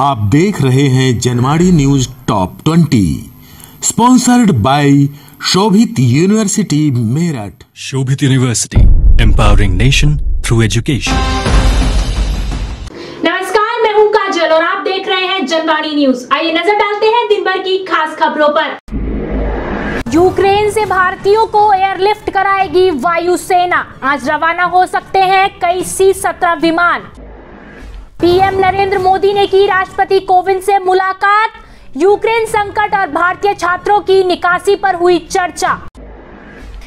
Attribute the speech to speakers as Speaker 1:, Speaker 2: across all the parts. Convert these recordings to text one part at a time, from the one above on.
Speaker 1: आप देख रहे हैं Janwadi news top 20 sponsored by Shobhit University Meerut.
Speaker 2: Shobhit University empowering nation through education
Speaker 3: नमस्कार मैं हूँ काजल और आप देख रहे हैं जनवाणी न्यूज़। आइए नज़र डालते हैं दिन भर की खास खबरों पर। यूक्रेन से भारतीयों को एयरलिफ्ट कराएगी वायुसेना। आज रवाना हो सकते हैं कई सी सत्रह विमान। पीएम नरेंद्र मोदी ने की राष्ट्रपति कोविंद से मुलाकात। यूक्रेन संकट और भारतीय छात्रों की निकासी पर हुई चर्चा।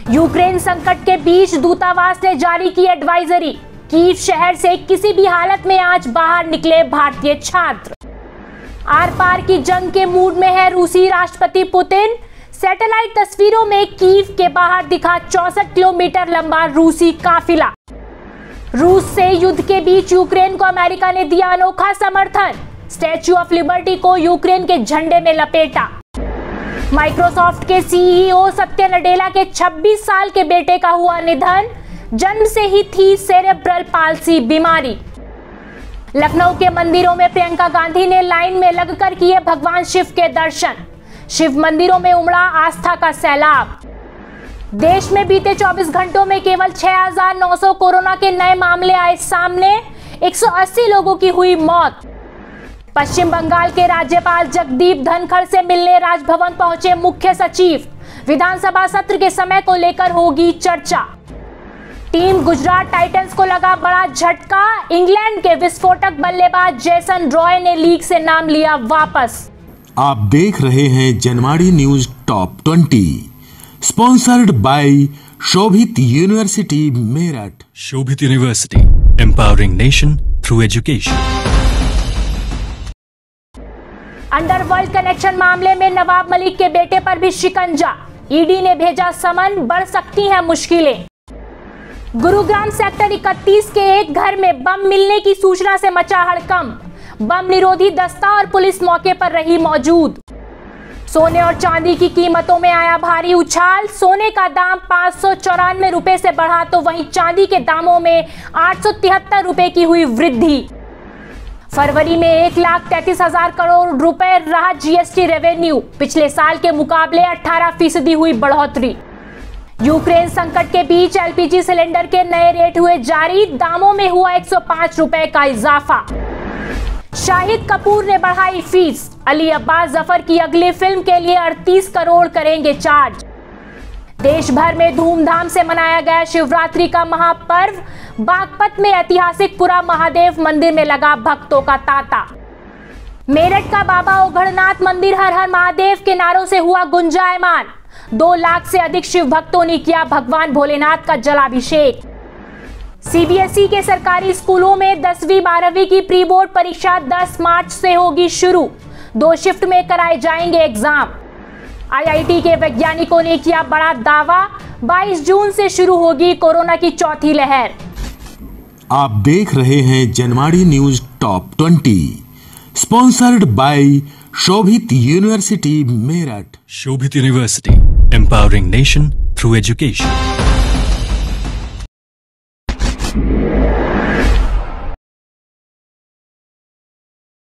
Speaker 3: यूक्रेन संकट के बीच दूतावास ने जारी की एडवाइजरी कीव शहर से किसी भी हालत में आज बाहर निकले भारतीय छात्र। आर पार की जंग के मूड में है रूसी राष्ट्रपति पुतिन। सैटेलाइट तस्वीरों में कीव के बाहर दिखा चौसठ किलोमीटर लंबा रूसी काफिला। रूस से युद्ध के बीच यूक्रेन को अमेरिका ने दिया अनोखा समर्थन। स्टैच्यू ऑफ़ लिबर्टी को यूक्रेन के झंडे में लपेटा। माइक्रोसॉफ्ट के सीईओ सत्य नडेला के 26 साल के बेटे का हुआ निधन। जन्म से ही थी सेरेब्रल पालसी बीमारी। लखनऊ के मंदिरों में प्रियंका गांधी ने लाइन में लगकर किए भगवान शिव के दर्शन। शिव मंदिरों में उमड़ा आस्था का सैलाब। देश में बीते 24 घंटों में केवल 6,900 कोरोना के नए मामले आए सामने। 180 लोगों की हुई मौत। पश्चिम बंगाल के राज्यपाल जगदीप धनखड़ से मिलने राजभवन पहुँचे मुख्य सचिव। विधानसभा सत्र के समय को लेकर होगी चर्चा। टीम गुजरात टाइटंस को लगा बड़ा झटका। इंग्लैंड के विस्फोटक बल्लेबाज जेसन रॉय ने लीग से नाम लिया वापस।
Speaker 1: आप देख रहे हैं Janwadi news top 20 sponsored by Shobhit University Meerut
Speaker 2: Shobhit University, empowering nation through education.
Speaker 3: Underworld connection मामले में नवाब मलिक के बेटे पर भी शिकंजा। ईडी ने भेजा समन बढ़ सकती हैं मुश्किलें। गुरुग्राम सेक्टर 31 के एक घर में बम मिलने की सूचना से मचा हड़कंप। बम निरोधी दस्ता और पुलिस मौके पर रही मौजूद। सोने और चांदी की कीमतों में आया भारी उछाल। सोने का दाम पाँच सौ चौरानवे रुपए से बढ़ा तो वहीं चांदी के दामों में आठ सौ तिहत्तर रुपए की हुई वृद्धि। फरवरी में एक लाख तैतीस हज़ार करोड़ रुपए रहा जीएसटी रेवेन्यू पिछले साल के मुकाबले 18 फ़ीसदी हुई बढ़ोतरी। यूक्रेन संकट के बीच एलपीजी सिलेंडर के नए रेट हुए जारी, दामों में हुआ 105 रुपए का इजाफा। शाहिद कपूर ने बढ़ाई फ़ीस। अली अब्बास ज़फ़र की अगली फ़िल्म के लिए 38 करोड़ करेंगे चार्ज। देश भर में धूमधाम से मनाया गया शिवरात्रि का महापर्व। बागपत में ऐतिहासिक पुरा महादेव मंदिर में लगा भक्तों का तांता। मेरठ का बाबा ओघड़नाथ मंदिर हर हर महादेव के नारों से हुआ गुंजायमान। दो लाख से अधिक शिव भक्तों ने किया भगवान भोलेनाथ का जलाभिषेक। सीबीएसई के सरकारी स्कूलों में दसवीं बारहवीं की प्री बोर्ड परीक्षा 10 मार्च से होगी शुरू। दो शिफ्ट में कराए जाएँगे एग्ज़ाम। आईआईटी के वैज्ञानिकों ने किया बड़ा दावा। 22 जून से शुरू होगी कोरोना की चौथी लहर।
Speaker 1: आप देख रहे हैं Janwadi news top 20 sponsored by Shobhit University Meerut.
Speaker 2: Shobhit University empowering nation through education.